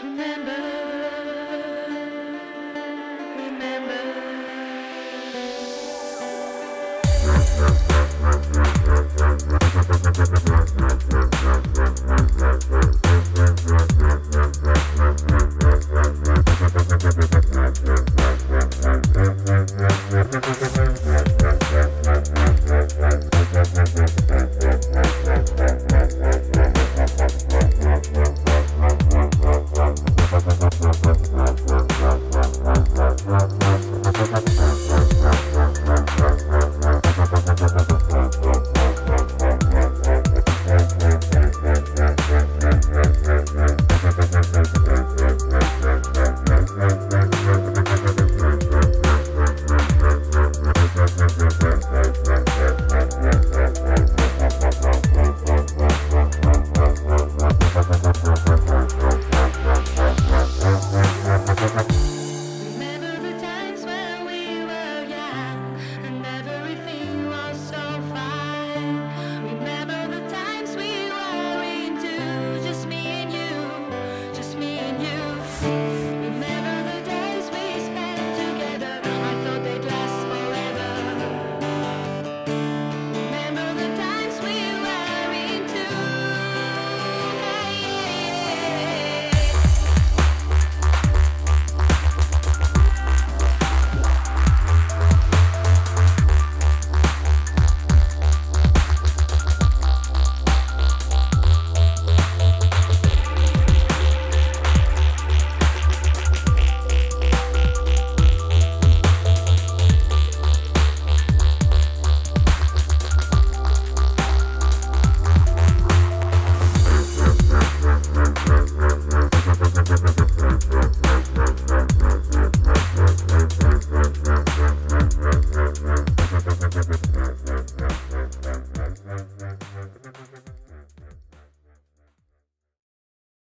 Remember, remember.